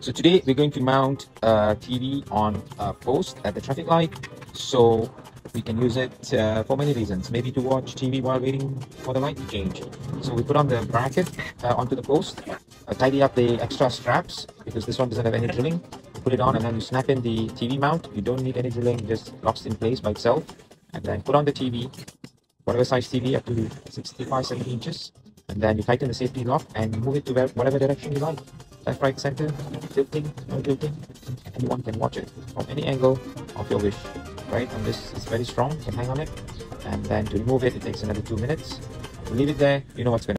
So today we're going to mount a TV on a post at the traffic light so we can use it uh, for many reasons. Maybe to watch TV while waiting for the light to change. So we put on the bracket uh, onto the post, uh, tidy up the extra straps because this one doesn't have any drilling. You put it on and then you snap in the TV mount. You don't need any drilling, just locks in place by itself. And then put on the TV, whatever size TV up to 65, 70 inches. And then you tighten the safety lock and move it to whatever direction you like left, right, center, tilting, no tilting. Anyone can watch it from any angle of your wish, right? And this is very strong, you can hang on it. And then to remove it, it takes another two minutes. Leave it there, you know what's going